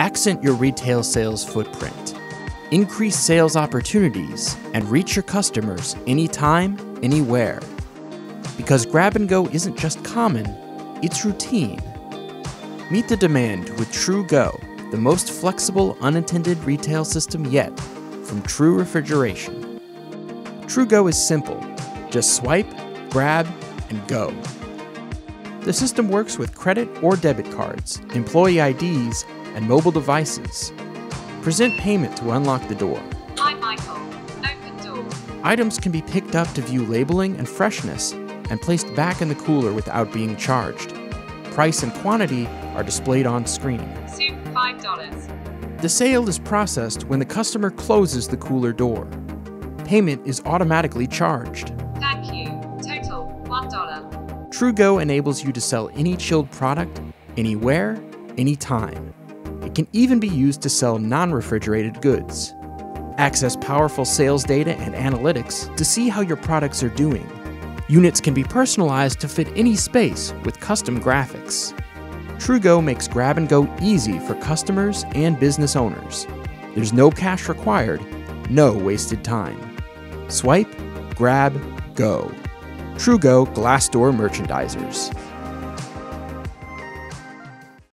Accent your retail sales footprint. Increase sales opportunities and reach your customers anytime, anywhere. Because grab and go isn't just common, it's routine. Meet the demand with TrueGo, the most flexible unattended retail system yet from True Refrigeration. TrueGo is simple. Just swipe, grab, and go. The system works with credit or debit cards, employee IDs, and mobile devices. Present payment to unlock the door. Hi, Michael. Open door. Items can be picked up to view labeling and freshness and placed back in the cooler without being charged. Price and quantity are displayed on screen. Soup, $5. The sale is processed when the customer closes the cooler door. Payment is automatically charged. Thank you. Total, $1. TrueGo enables you to sell any chilled product, anywhere, anytime. It can even be used to sell non refrigerated goods. Access powerful sales data and analytics to see how your products are doing. Units can be personalized to fit any space with custom graphics. TrueGo makes grab and go easy for customers and business owners. There's no cash required, no wasted time. Swipe, grab, go. TrueGo Glass Door Merchandisers.